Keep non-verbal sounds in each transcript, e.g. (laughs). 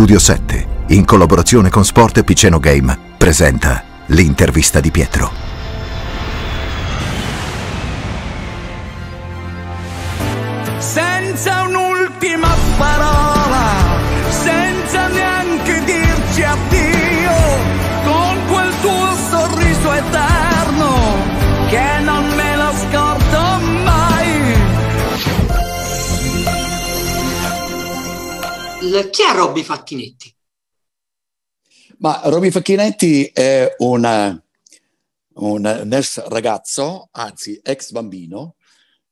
Studio 7, in collaborazione con Sport Piceno Game, presenta l'intervista di Pietro. Chi è Robby Facchinetti? Ma Roby Facchinetti è una, un ex ragazzo, anzi ex bambino,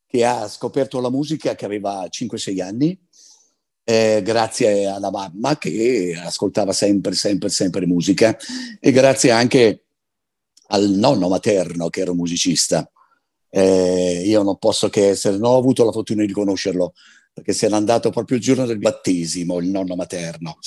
che ha scoperto la musica che aveva 5-6 anni, eh, grazie alla mamma che ascoltava sempre, sempre, sempre musica e grazie anche al nonno materno che era un musicista. Eh, io non posso che essere, non ho avuto la fortuna di conoscerlo perché se n'è andato proprio il giorno del battesimo, il nonno materno.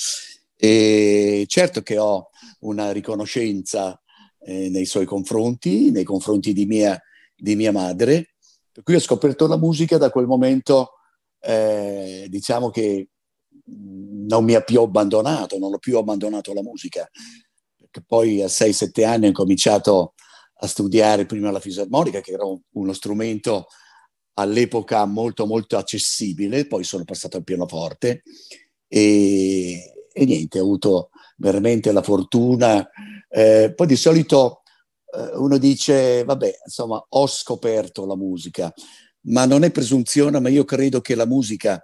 E certo che ho una riconoscenza eh, nei suoi confronti, nei confronti di mia, di mia madre, per cui ho scoperto la musica da quel momento, eh, diciamo che non mi ha più abbandonato, non ho più abbandonato la musica, perché poi a 6-7 anni ho cominciato a studiare prima la fisarmonica, che era uno strumento all'epoca molto molto accessibile, poi sono passato al pianoforte e, e niente, ho avuto veramente la fortuna. Eh, poi di solito eh, uno dice, vabbè, insomma, ho scoperto la musica, ma non è presunzione, ma io credo che la musica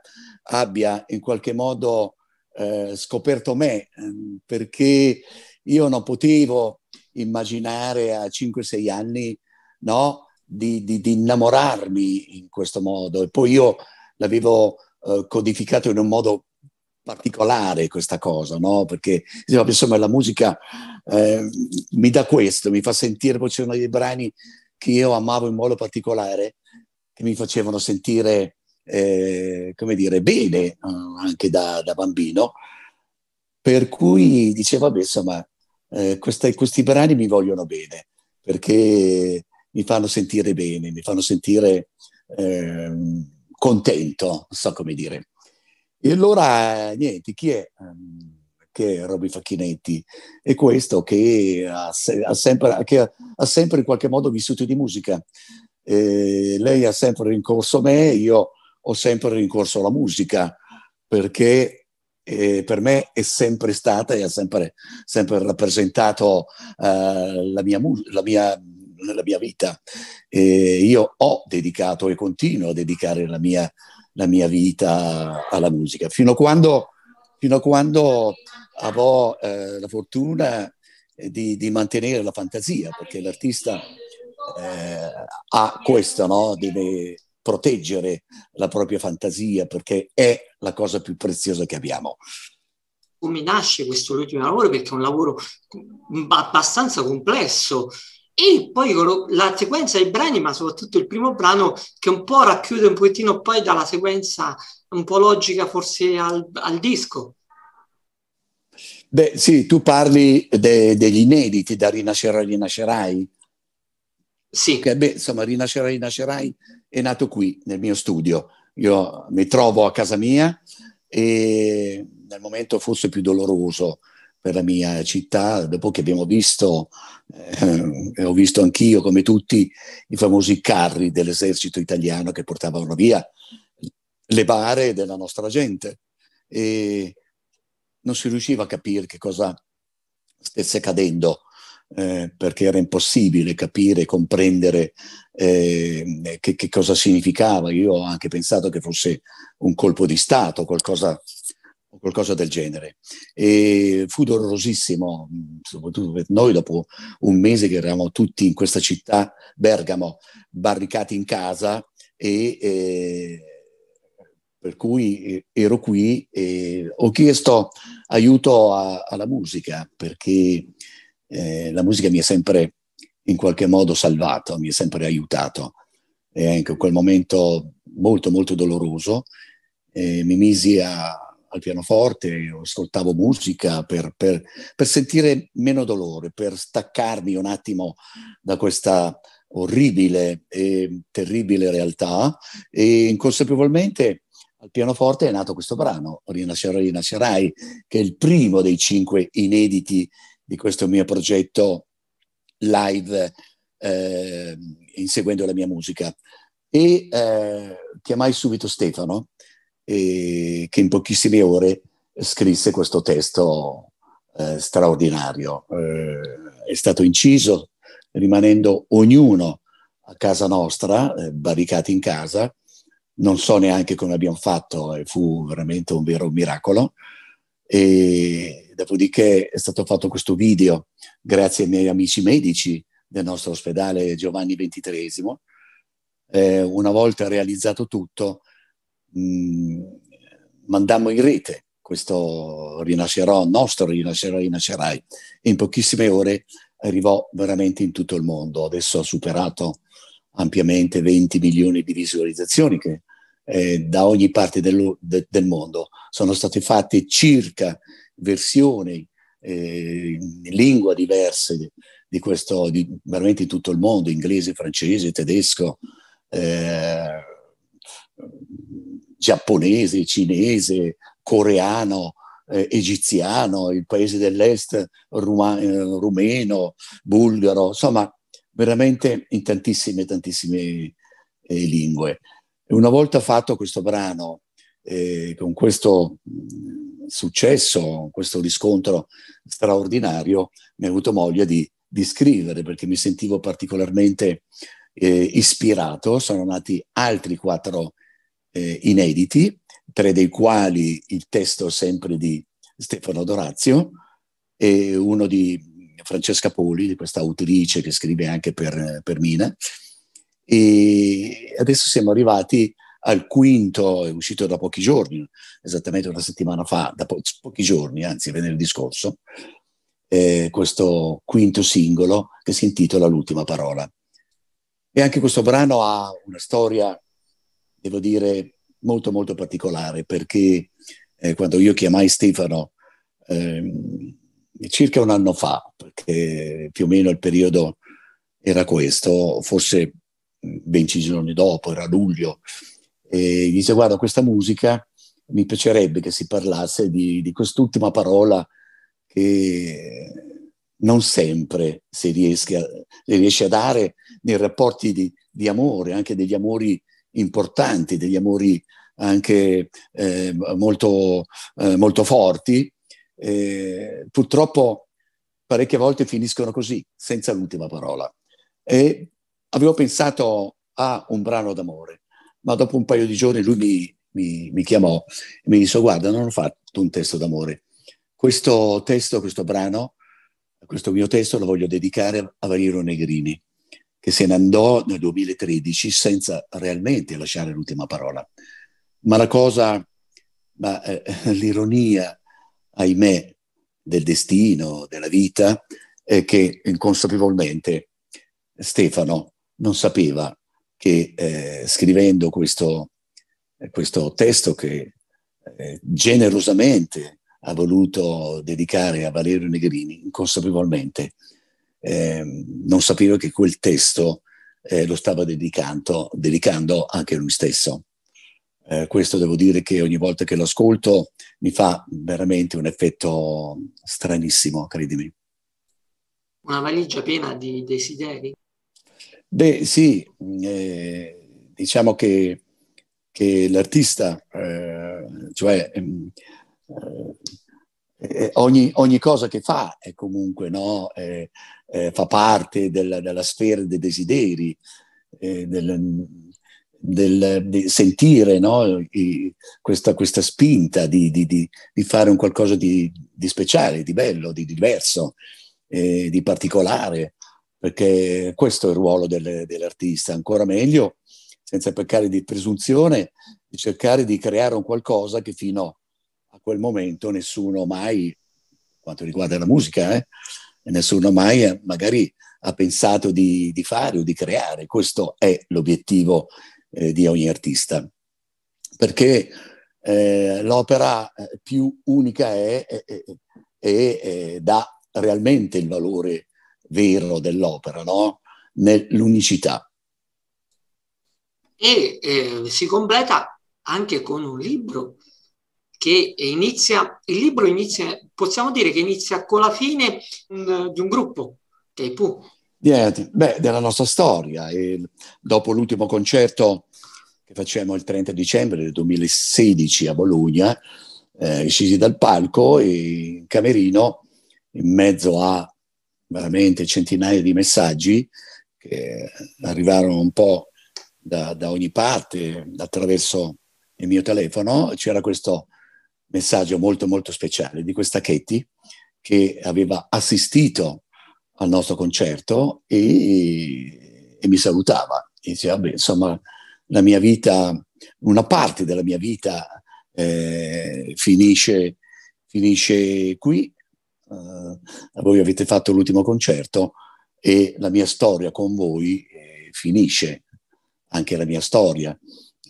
abbia in qualche modo eh, scoperto me, ehm, perché io non potevo immaginare a 5-6 anni, no? Di, di, di, innamorarmi in questo modo. E poi io l'avevo eh, codificato in un modo particolare questa cosa, no? Perché insomma la musica eh, mi dà questo, mi fa sentire, poi c'erano dei brani che io amavo in modo particolare, che mi facevano sentire, eh, come dire, bene eh, anche da, da, bambino, per cui dicevo, vabbè, insomma, eh, questa, questi brani mi vogliono bene, perché mi fanno sentire bene, mi fanno sentire ehm, contento, non so come dire. E allora, niente, chi è? Um, che è Roby Facchinetti? È questo che ha, ha, sempre, che ha, sempre, in qualche modo vissuto di musica. Eh, lei ha sempre rincorso me, io ho sempre rincorso la musica, perché eh, per me è sempre stata e ha sempre, sempre rappresentato uh, la, mia, mia, la, mia, vita. Eh, io ho dedicato e continuo a dedicare la mia la mia vita alla musica, fino a quando, fino a quando avrò eh, la fortuna di, di, mantenere la fantasia, perché l'artista eh, ha questo, no? deve proteggere la propria fantasia, perché è la cosa più preziosa che abbiamo come nasce questo ultimo lavoro perché è un lavoro abbastanza complesso e poi la sequenza dei brani, ma soprattutto il primo brano, che un po' racchiude un pochettino poi dalla sequenza un po' logica forse al, al disco. Beh, sì, tu parli de, degli inediti da Rinascerai, Rinascerai. Sì. Che, beh, insomma, Rinascerai, Rinascerai è nato qui, nel mio studio. Io mi trovo a casa mia e nel momento forse più doloroso per la mia città, dopo che abbiamo visto, eh, ho visto anch'io come tutti, i famosi carri dell'esercito italiano che portavano via le bare della nostra gente e non si riusciva a capire che cosa stesse accadendo. Eh, perché era impossibile capire, comprendere eh, che, che, cosa significava. Io ho anche pensato che fosse un colpo di Stato, qualcosa qualcosa del genere. E fu dolorosissimo, soprattutto per noi dopo un mese che eravamo tutti in questa città, Bergamo, barricati in casa e eh, per cui ero qui e ho chiesto aiuto a, alla musica perché eh, la musica mi ha sempre in qualche modo salvato, mi ha sempre aiutato. E anche in quel momento molto molto doloroso eh, mi misi a, al pianoforte, ascoltavo musica per, per, per, sentire meno dolore, per staccarmi un attimo da questa orribile e terribile realtà e inconsapevolmente al pianoforte è nato questo brano, Rinascerai, Rinascerai, che è il primo dei cinque inediti di questo mio progetto live eh, inseguendo la mia musica. E eh, chiamai subito Stefano, eh, che in pochissime ore scrisse questo testo eh, straordinario. Eh, è stato inciso rimanendo ognuno a casa nostra, eh, barricati in casa, non so neanche come abbiamo fatto e fu veramente un vero miracolo. E dopodiché è stato fatto questo video grazie ai miei amici medici del nostro ospedale Giovanni XXIII. Eh, una volta realizzato tutto, mm, mandammo in rete questo rinascerò, nostro rinascerò, rinascerai. E in pochissime ore arrivò veramente in tutto il mondo. Adesso ha superato ampiamente 20 milioni di visualizzazioni che eh, da ogni parte del, de, del, mondo. Sono state fatte circa versioni eh, in lingua diverse di, di questo, di, veramente in tutto il mondo, inglese, francese, tedesco, eh, giapponese, cinese, coreano, eh, egiziano, il paese dell'est, ruma, eh, rumeno, bulgaro, insomma, veramente in tantissime, tantissime eh, lingue. Una volta fatto questo brano, eh, con questo mh, successo, questo riscontro straordinario, mi è avuto moglie di, di scrivere perché mi sentivo particolarmente eh, ispirato. Sono nati altri quattro eh, inediti, tre dei quali il testo sempre di Stefano Dorazio e uno di Francesca Poli, di questa autrice che scrive anche per, per Mina, e adesso siamo arrivati al quinto, è uscito da pochi giorni, esattamente una settimana fa, da po- pochi giorni, anzi venerdì scorso, eh, questo quinto singolo che si intitola L'ultima parola. E anche questo brano ha una storia, devo dire, molto molto particolare, perché eh, quando io chiamai Stefano eh, circa un anno fa, perché più o meno il periodo era questo, forse 20 giorni dopo, era luglio, e gli dice guarda questa musica mi piacerebbe che si parlasse di, di quest'ultima parola che non sempre si riesce a, si riesce a dare nei rapporti di, di, amore, anche degli amori importanti, degli amori anche eh, molto, eh, molto forti. Eh, purtroppo parecchie volte finiscono così, senza l'ultima parola. E avevo pensato a un brano d'amore, ma dopo un paio di giorni lui mi, mi, mi chiamò e mi disse guarda non ho fatto un testo d'amore, questo testo, questo brano, questo mio testo lo voglio dedicare a Valerio Negrini, che se ne andò nel 2013 senza realmente lasciare l'ultima parola. Ma la cosa, ma, eh, (laughs) l'ironia, ahimè, del destino, della vita, è che inconsapevolmente Stefano non sapeva che eh, scrivendo questo, questo, testo che eh, generosamente ha voluto dedicare a Valerio Negrini, inconsapevolmente eh, non sapeva che quel testo eh, lo stava dedicando, dedicando anche lui stesso. Eh, questo devo dire che ogni volta che lo ascolto mi fa veramente un effetto stranissimo, credimi. Una valigia piena di desideri? Beh, sì, eh, diciamo che, che l'artista, eh, cioè ehm, eh, ogni, ogni, cosa che fa è comunque, no? Eh, eh, fa parte del, della sfera dei desideri, eh, del, del, di sentire no? I, questa, questa, spinta di, di, di, di, fare un qualcosa di, speciale, di bello, di diverso, di particolare perché questo è il ruolo del, dell'artista, ancora meglio, senza peccare di presunzione, di cercare di creare un qualcosa che fino a quel momento nessuno mai, quanto riguarda la musica, eh, nessuno mai eh, magari ha pensato di, di, fare o di creare. Questo è l'obiettivo eh, di ogni artista, perché eh, l'opera eh, più unica è e dà realmente il valore vero dell'opera, no? nell'unicità. E eh, si completa anche con un libro che inizia, il libro inizia, possiamo dire che inizia con la fine um, di un gruppo, che è. Yeah, beh, della nostra storia. E dopo l'ultimo concerto che facciamo il 30 dicembre del 2016 a Bologna, eh, scesi dal palco e in camerino, in mezzo a veramente centinaia di messaggi che arrivarono un po' da, da ogni parte attraverso il mio telefono, c'era questo messaggio molto molto speciale di questa Katie che aveva assistito al nostro concerto e, e mi salutava. E diceva, beh, insomma, la mia vita, una parte della mia vita eh, finisce, finisce qui. Uh, voi avete fatto l'ultimo concerto e la mia storia con voi eh, finisce, anche la mia storia.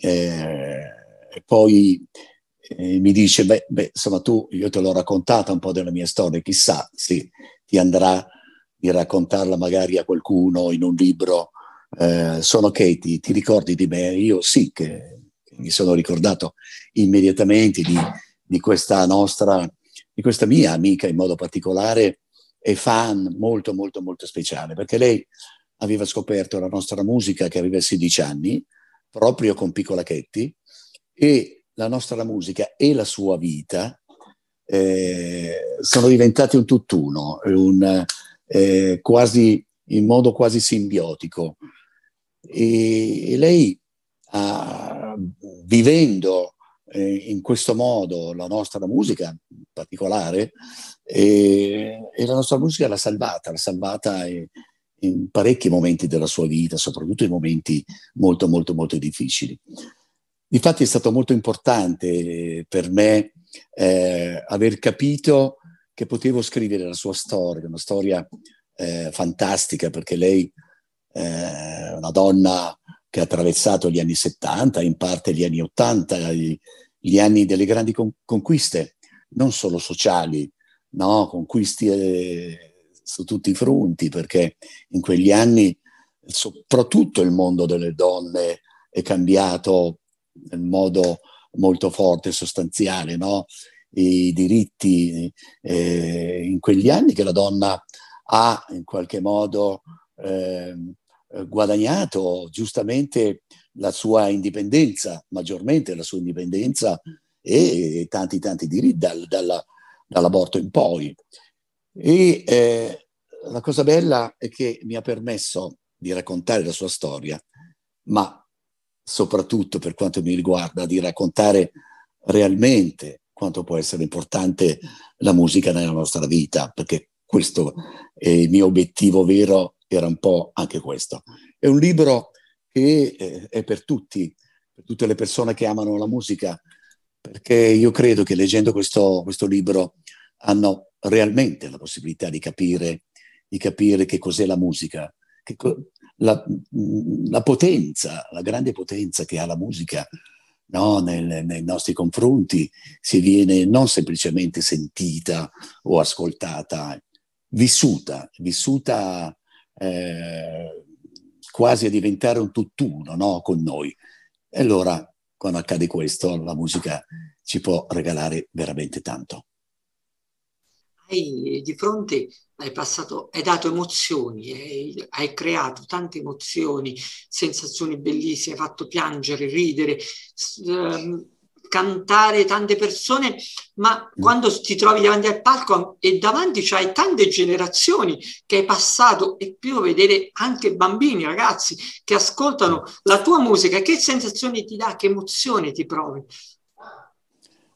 Eh, poi e mi dice, beh, beh, insomma tu, io te l'ho raccontata un po' della mia storia, chissà se ti andrà di raccontarla magari a qualcuno in un libro. Eh, sono Katie, ti ricordi di me? Io sì, che, mi sono ricordato immediatamente di, di, questa nostra, di questa mia amica in modo particolare e fan molto, molto, molto speciale, perché lei aveva scoperto la nostra musica che aveva 16 anni, proprio con Piccola Chetti, e la nostra musica e la sua vita eh, sono diventati un tutt'uno, un, eh, quasi, in modo quasi simbiotico. E, e lei, ha, vivendo eh, in questo modo la nostra musica in particolare, e, e la nostra musica l'ha salvata, l'ha salvata in parecchi momenti della sua vita, soprattutto in momenti molto, molto, molto difficili. Infatti è stato molto importante per me eh, aver capito che potevo scrivere la sua storia, una storia eh, fantastica perché lei è eh, una donna che ha attraversato gli anni 70, in parte gli anni 80, gli, gli anni delle grandi con- conquiste, non solo sociali, no? conquiste eh, su tutti i fronti, perché in quegli anni soprattutto il mondo delle donne è cambiato in modo molto forte e sostanziale, no? i diritti eh, in quegli anni che la donna ha in qualche modo eh, guadagnato giustamente la sua indipendenza, maggiormente la sua indipendenza e, tanti tanti diritti dal, dalla, dall'aborto in poi. E eh, la cosa bella è che mi ha permesso di raccontare la sua storia, ma soprattutto per quanto mi riguarda, di raccontare realmente quanto può essere importante la musica nella nostra vita, perché questo è il mio obiettivo vero, era un po' anche questo. È un libro che eh, è per tutti, per tutte le persone che amano la musica, perché io credo che leggendo questo, questo libro hanno realmente la possibilità di capire, di capire che cos'è la musica, che, la, la, potenza, la grande potenza che ha la musica no? Nel, nei nostri confronti, si viene non semplicemente sentita o ascoltata, vissuta, vissuta eh, quasi a diventare un tutt'uno no? con noi. E allora, quando accade questo, la musica ci può regalare veramente tanto. Hai di fronte hai passato, hai dato emozioni, hai, hai, creato tante emozioni, sensazioni bellissime, hai fatto piangere, ridere, ehm, cantare tante persone, ma mm. quando ti trovi davanti al palco e davanti c'hai tante generazioni che hai passato e più vedere anche bambini, ragazzi che ascoltano la tua musica, che sensazioni ti dà, che emozioni ti provi?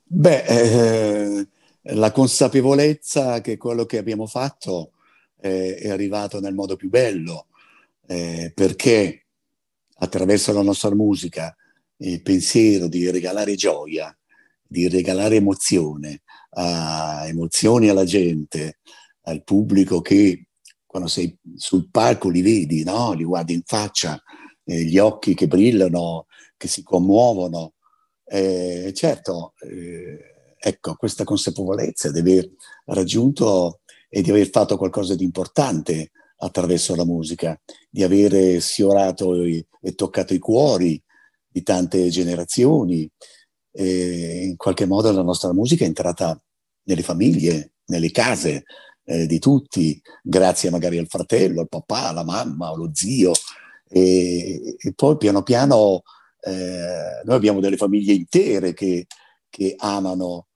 Beh, eh, la consapevolezza che quello che abbiamo fatto eh, è arrivato nel modo più bello, eh, perché attraverso la nostra musica il pensiero di regalare gioia, di regalare emozione, a, emozioni alla gente, al pubblico che quando sei sul palco li vedi, no? li guardi in faccia, eh, gli occhi che brillano, che si commuovono. Eh, certo, eh, ecco, questa consapevolezza di aver raggiunto e di aver fatto qualcosa di importante attraverso la musica, di avere sfiorato e, e toccato i cuori di tante generazioni. E in qualche modo la nostra musica è entrata nelle famiglie, nelle case eh, di tutti, grazie magari al fratello, al papà, alla mamma, allo zio. E, e poi piano piano eh, noi abbiamo delle famiglie intere che, che amano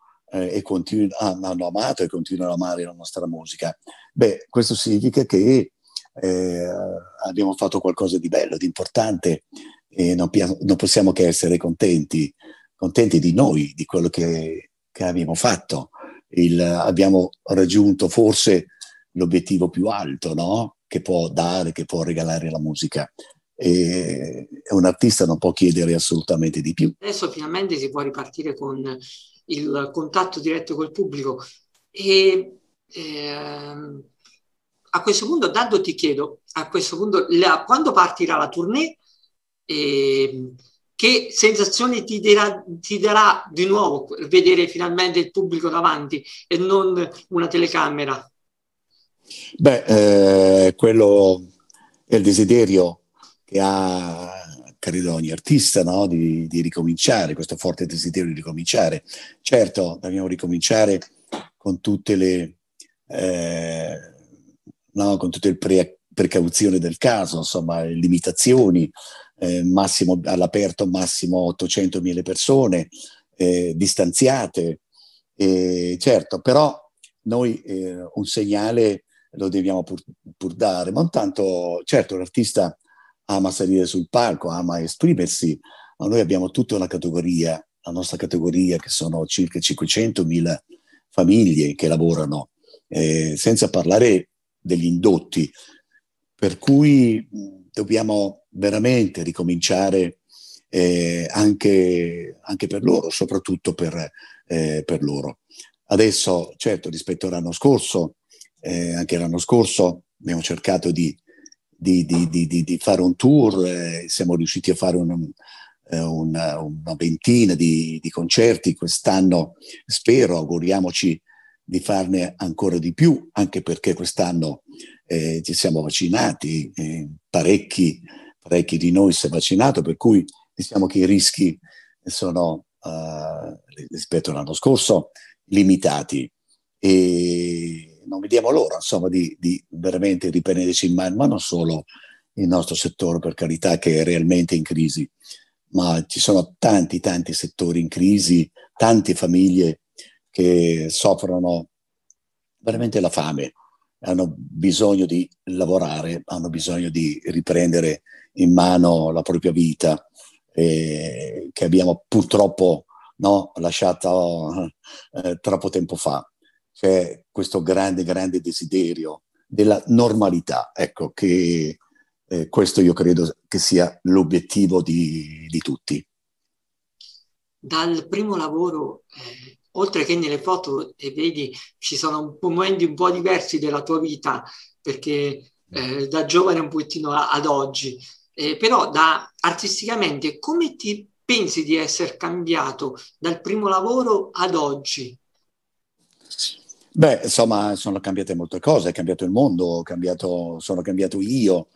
eh, e continu- hanno amato e continuano ad amare la nostra musica. Beh, questo significa che eh, abbiamo fatto qualcosa di bello, di importante e non, non, possiamo che essere contenti, contenti di noi, di quello che, che abbiamo fatto. Il, abbiamo raggiunto forse l'obiettivo più alto no? che può dare, che può regalare la musica. E un artista non può chiedere assolutamente di più. Adesso finalmente si può ripartire con il contatto diretto col pubblico e ehm, a questo punto, Dado, ti chiedo, a questo punto, la, quando partirà la tournée, eh, che sensazioni ti darà, ti darà, di nuovo vedere finalmente il pubblico davanti e non una telecamera? Beh, eh, quello è il desiderio che ha, credo, ogni artista, no? di, di, ricominciare, questo forte desiderio di ricominciare. Certo, dobbiamo ricominciare con tutte le... Eh, no? con tutte le pre- precauzioni del caso, insomma, limitazioni, eh, massimo, all'aperto massimo 800.000 persone, eh, distanziate. Certo, però noi eh, un segnale lo dobbiamo pur, pur, dare, ma intanto, certo, l'artista ama salire sul palco, ama esprimersi, ma noi abbiamo tutta una categoria, la nostra categoria, che sono circa 500.000 famiglie che lavorano, eh, senza parlare degli indotti, per cui dobbiamo veramente ricominciare eh, anche, anche, per loro, soprattutto per, eh, per, loro. Adesso, certo, rispetto all'anno scorso, eh, anche l'anno scorso abbiamo cercato di, di, di, di fare un tour, eh, siamo riusciti a fare un, eh, una, una, ventina di, concerti. Quest'anno, spero, auguriamoci di farne ancora di più, anche perché quest'anno eh, ci siamo vaccinati, eh, parecchi, parecchi, di noi si è vaccinato, per cui diciamo che i rischi sono uh, rispetto all'anno scorso limitati. E non vediamo l'ora insomma di, di veramente riprenderci in mano, ma non solo il nostro settore per carità che è realmente in crisi, ma ci sono tanti tanti settori in crisi, tante famiglie che soffrono veramente la fame, hanno bisogno di lavorare, hanno bisogno di riprendere in mano la propria vita, eh, che abbiamo purtroppo no, lasciato eh, troppo tempo fa. C'è questo grande, grande desiderio della normalità, ecco, che eh, questo io credo che sia l'obiettivo di, di tutti. Dal primo lavoro eh, oltre che nelle foto e vedi ci sono momenti un po' diversi della tua vita, perché eh, da giovane un pochettino ad oggi, eh, però da artisticamente come ti pensi di essere cambiato dal primo lavoro ad oggi? Beh, insomma, sono cambiate molte cose, è cambiato il mondo, cambiato, sono cambiato io.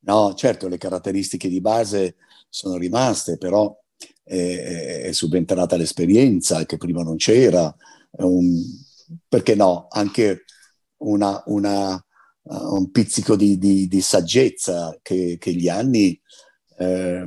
No, certo, le caratteristiche di base sono rimaste, però è, è subentrata l'esperienza che prima non c'era, un, perché no, anche una, una, un pizzico di, di, di saggezza che, che, gli anni eh,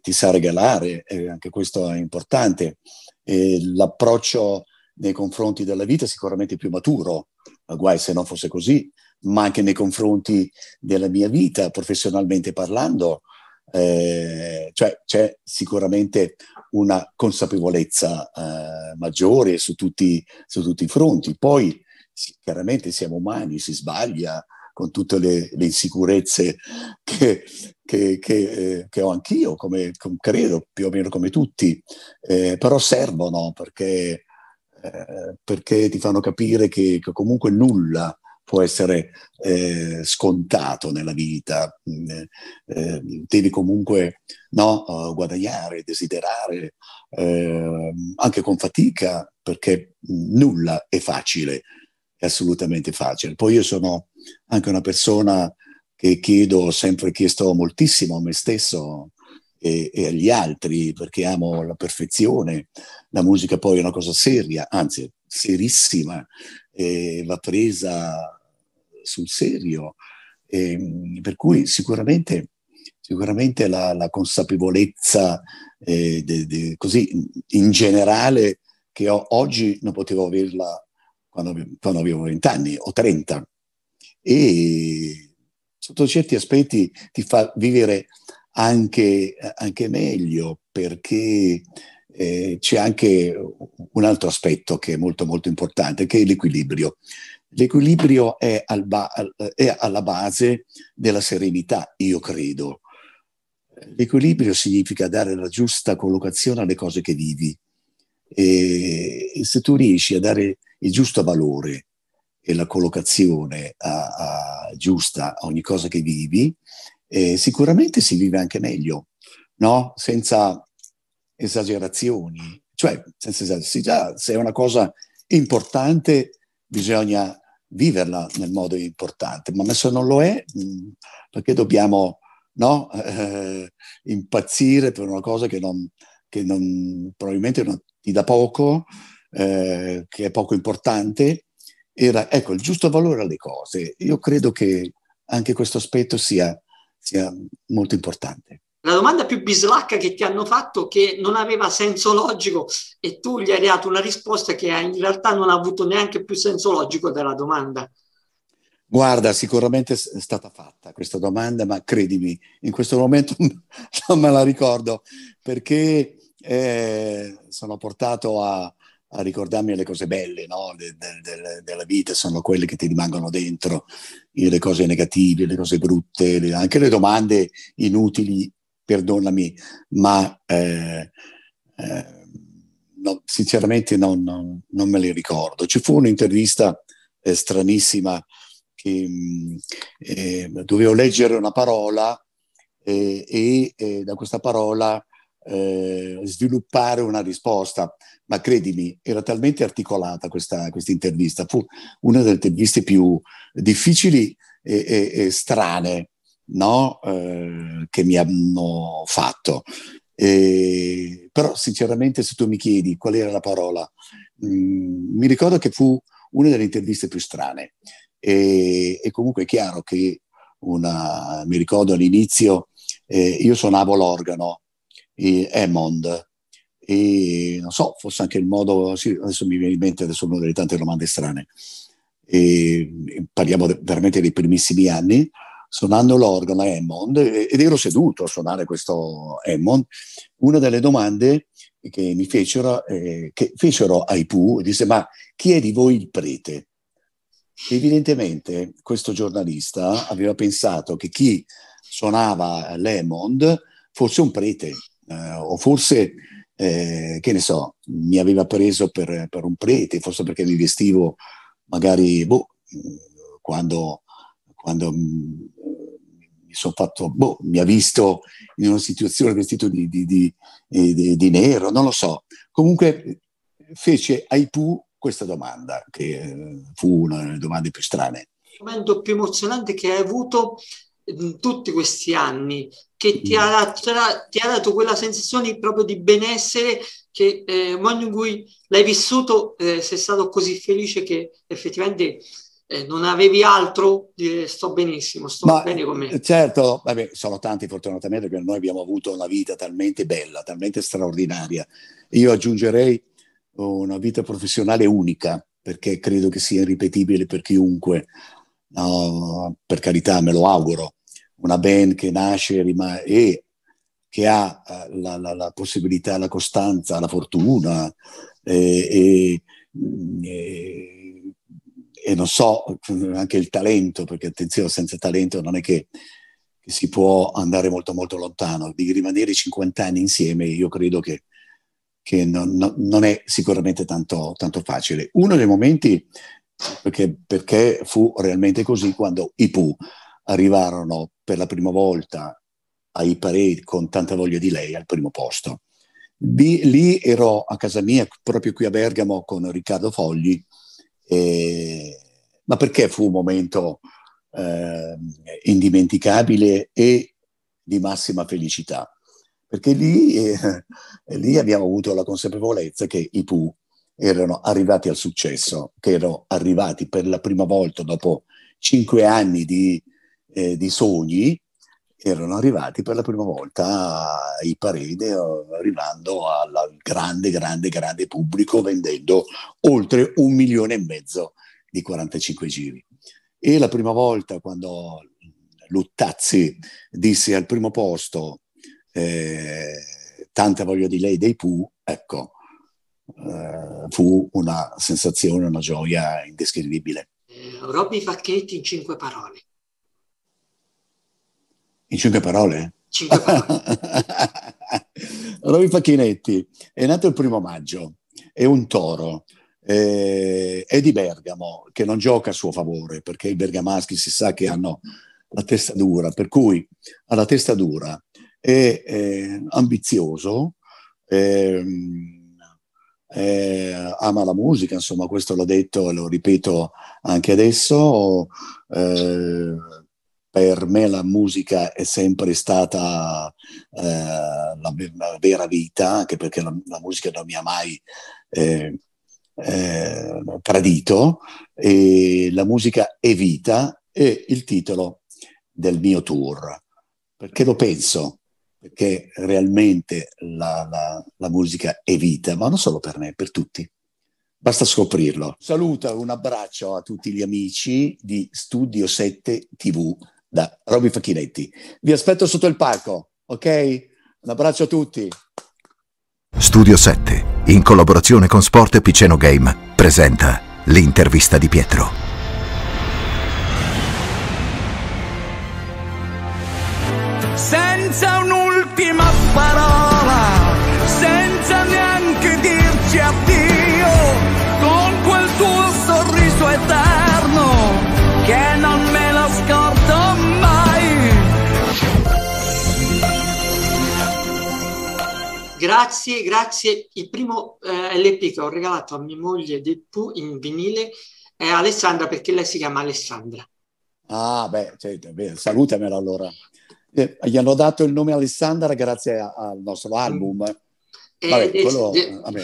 ti sa regalare, eh, anche questo è importante. E l'approccio nei confronti della vita sicuramente più maturo, guai se non fosse così, ma anche nei confronti della mia vita, professionalmente parlando, eh, cioè c'è sicuramente una consapevolezza eh, maggiore su tutti, su tutti, i fronti. Poi sì, chiaramente siamo umani, si sbaglia con tutte le, le insicurezze che, che, che, eh, che ho anch'io, come, come, credo più o meno come tutti, eh, però servono perché, eh, perché ti fanno capire che, comunque nulla può essere eh, scontato nella vita, mm, eh, devi comunque no, uh, guadagnare, desiderare, eh, anche con fatica, perché nulla è facile, è assolutamente facile. Poi io sono anche una persona che chiedo, sempre chiesto moltissimo a me stesso e, e, agli altri, perché amo la perfezione. La musica poi è una cosa seria, anzi serissima, e va presa sul serio. E, per cui sicuramente, sicuramente la, la consapevolezza eh, de, de, così in generale che ho, oggi non potevo averla quando, quando avevo 20 anni o 30 e sotto certi aspetti ti fa vivere anche, anche meglio perché eh, c'è anche un altro aspetto che è molto molto importante che è l'equilibrio. L'equilibrio è, al ba- è alla base della serenità, io credo. L'equilibrio significa dare la giusta collocazione alle cose che vivi. E, se tu riesci a dare il giusto valore e la collocazione a, a giusta a ogni cosa che vivi, eh, sicuramente si vive anche meglio, no? Senza esagerazioni. Cioè, senza esagerazioni, se è una cosa importante, bisogna viverla nel modo importante, ma se non lo è, mh, perché dobbiamo no? eh, impazzire per una cosa che, non, che non, probabilmente non ti dà poco, eh, che è poco importante, era ecco, il giusto valore alle cose. Io credo che anche questo aspetto sia, sia molto importante. La domanda più bislacca che ti hanno fatto che non aveva senso logico e tu gli hai dato una risposta che in realtà non ha avuto neanche più senso logico della domanda. Guarda, sicuramente è stata fatta questa domanda, ma credimi, in questo momento (laughs) non me la ricordo perché eh, sono portato a, a ricordarmi le cose belle no? de, de, de, della vita, sono quelle che ti rimangono dentro, le cose negative, le cose brutte, le, anche le domande inutili, perdonami, ma eh, eh, no, sinceramente non, non, non, me le ricordo. Ci fu un'intervista eh, stranissima che mh, eh, dovevo leggere una parola eh, e eh, da questa parola eh, sviluppare una risposta, ma credimi, era talmente articolata questa, questa intervista, fu una delle interviste più difficili e, e, e strane no? eh, che mi hanno fatto. E, però sinceramente se tu mi chiedi qual era la parola, mh, mm, mi ricordo che fu una delle interviste più strane e, e comunque è chiaro che una, mi ricordo all'inizio eh, io suonavo l'organo e Hammond. E non so, forse anche il modo, sì, adesso mi viene in mente, adesso una delle tante domande strane. E, parliamo de, veramente dei primissimi anni, suonando l'organo a Hammond, ed ero seduto a suonare questo Hammond. Una delle domande che mi fecero, eh, che fecero ai Pooh, disse: Ma chi è di voi il prete? Evidentemente questo giornalista aveva pensato che chi suonava l'Hammond fosse un prete eh, o forse, eh, che ne so, mi aveva preso per, per, un prete, forse perché mi vestivo magari, boh, quando, quando mi sono fatto, boh, mi ha visto in una situazione vestito di, di, di, di, nero, non lo so. Comunque fece ai Pooh questa domanda, che eh, fu una delle domande più strane. Il momento più emozionante che hai avuto in tutti questi anni che ti ha, ti ha dato quella sensazione proprio di benessere che eh, in cui l'hai vissuto eh, sei stato così felice che effettivamente eh, non avevi altro, dire sto benissimo, sto Ma, bene con me. Certo, vabbè, sono tanti fortunatamente perché noi abbiamo avuto una vita talmente bella, talmente straordinaria. Io aggiungerei una vita professionale unica perché credo che sia irripetibile per chiunque. No, per carità, me lo auguro, una band che nasce rimane, e che ha uh, la, la, la, possibilità, la costanza, la fortuna e, e, e, e, non so, anche il talento, perché attenzione, senza talento non è che, che si può andare molto molto lontano. Di rimanere 50 anni insieme io credo che, che non, non, è sicuramente tanto, tanto facile. Uno dei momenti, perché, perché fu realmente così, quando i Pooh arrivarono per la prima volta ai parade con tanta voglia di lei al primo posto. Lì, lì ero a casa mia, proprio qui a Bergamo, con Riccardo Fogli, e, ma perché fu un momento eh, indimenticabile e di massima felicità? perché lì, eh, lì abbiamo avuto la consapevolezza che i Pooh erano arrivati al successo, che erano arrivati per la prima volta dopo cinque anni di, eh, di sogni, erano arrivati per la prima volta ai parade, arrivando al grande, grande, grande pubblico, vendendo oltre un milione e mezzo di 45 giri. E la prima volta quando Luttazzi disse al primo posto eh, tanta voglia di lei dei Pooh, ecco, eh, fu una sensazione, una gioia indescrivibile. Eh, Robby Facchetti in cinque parole. In cinque parole? Cinque parole. (laughs) Robby Facchinetti è nato il primo maggio, è un toro, eh, è di Bergamo, che non gioca a suo favore, perché i bergamaschi si sa che hanno la testa dura, per cui ha la testa dura, è eh, ambizioso, ehm, eh, ama la musica, insomma, questo l'ho detto e lo ripeto anche adesso. Eh, per me la musica è sempre stata eh, la, la, vera vita, anche perché la, la musica non mi ha mai eh, eh, tradito. E la musica è vita è il titolo del mio tour. Perché lo penso? Perché realmente la, la, la, musica è vita, ma non solo per me, per tutti. Basta scoprirlo. Saluto, un abbraccio a tutti gli amici di Studio 7 TV da Roby Facchinetti. Vi aspetto sotto il palco, ok? Un abbraccio a tutti. Studio 7, in collaborazione con Sport Piceno Game, presenta l'intervista di Pietro. Parola, senza neanche dirci addio, con quel tuo sorriso eterno che non me lo scordo mai. Grazie, grazie. Il primo eh, LP che ho regalato a mia moglie del Pooh in vinile è Alessandra perché lei si chiama Alessandra. Ah, beh, cioè, beh salutamela allora. Eh, gli hanno dato il nome Alessandra grazie a, al nostro album. Eh, vabbè, eh, quello, eh, vabbè.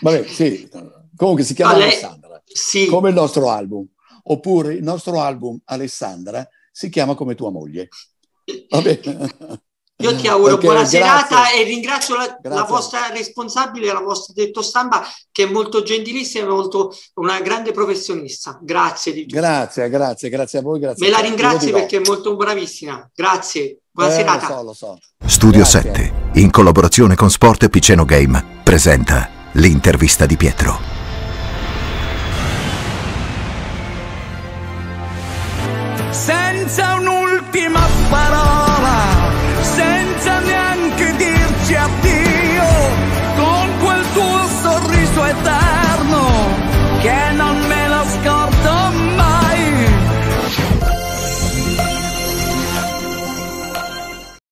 vabbè, sì. Comunque si chiama lei, Alessandra, sì. come il nostro album. Oppure il nostro album Alessandra si chiama come tua moglie. (laughs) Vabbè. Io ti auguro okay, buona grazie. serata e ringrazio la, la, vostra responsabile, la vostra detto stampa, che è molto gentilissima e molto una grande professionista. Grazie di tutto. Grazie, grazie, grazie a voi. Grazie Me la ringrazio perché è molto bravissima. Grazie. Buona eh, serata. Lo so, lo so. Studio grazie. 7, in collaborazione con Sport Piceno Game, presenta l'intervista di Pietro. Senza un'ultima